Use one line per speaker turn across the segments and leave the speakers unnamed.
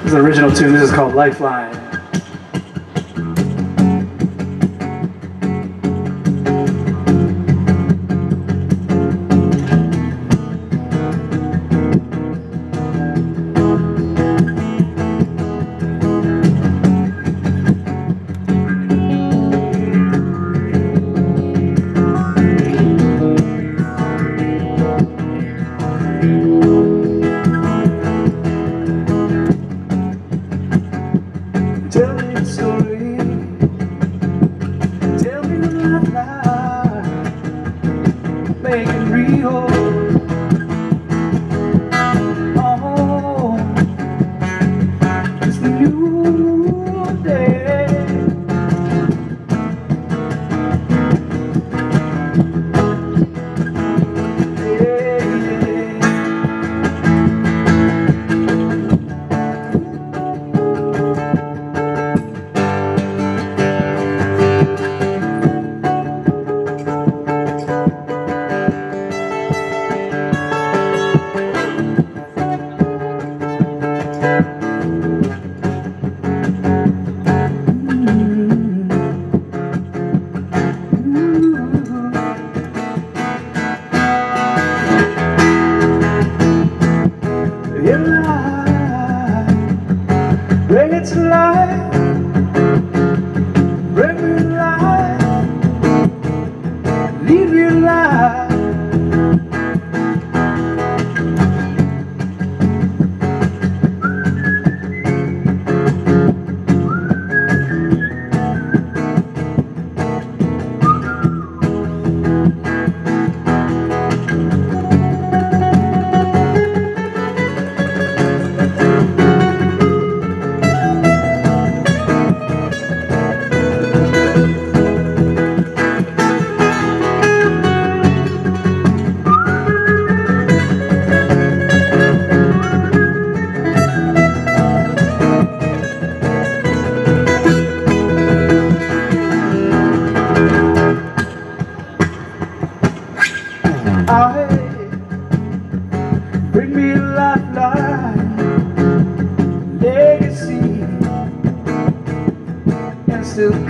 This is the original tune. This is called Lifeline. It real.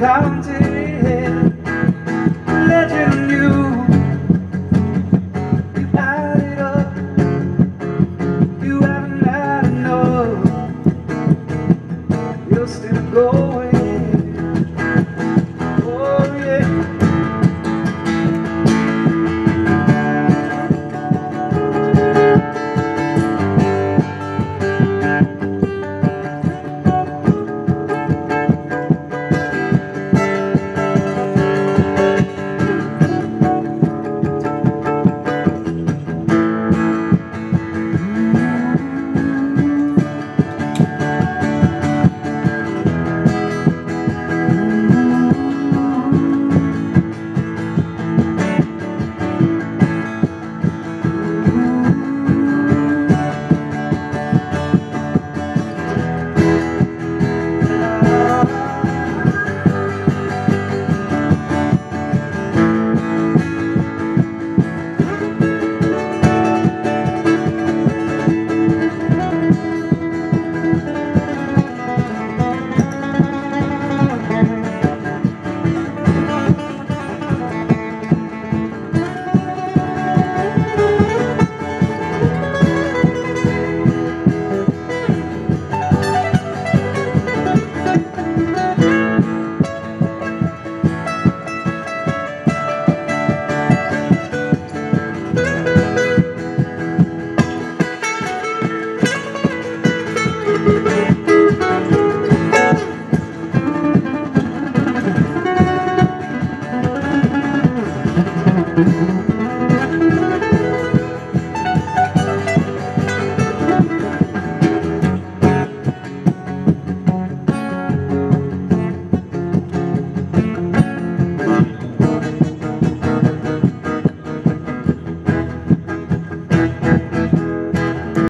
Counting. Legend you, you it up, you haven't had enough. You're still going.